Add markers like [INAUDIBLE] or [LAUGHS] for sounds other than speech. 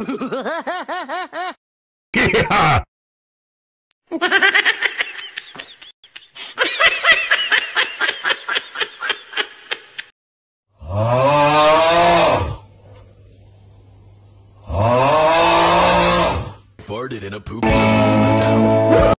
[LAUGHS] Yeah. [LAUGHS] farted in a poop.